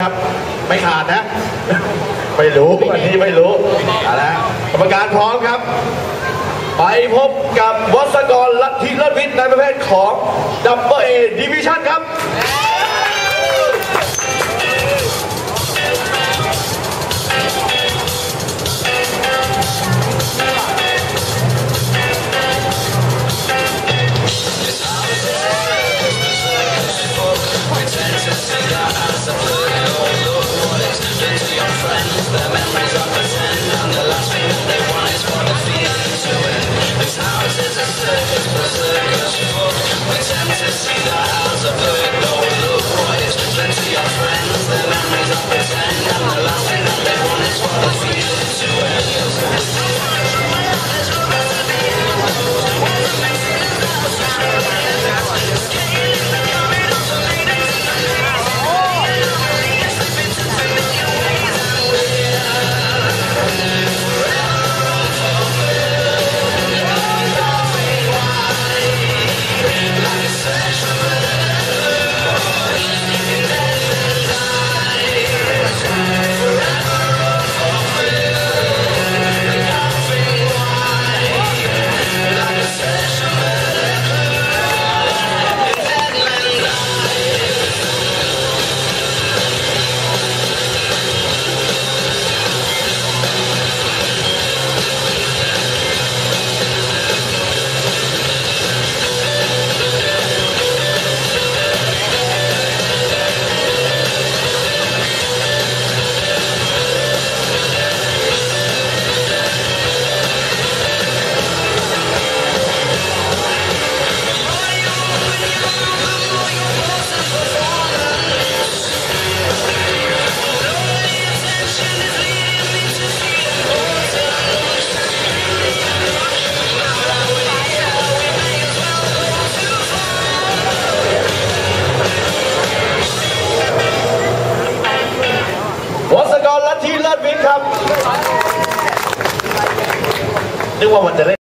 ครับไม่ขาดนะ ไม่รู้อันนี้ไม่รู้เอาละกรรมการพร้อมครับ ไปพบกับวัสกรลัทธิลัทวิทย์ในประเภทของ double A division ครับ สกรลัท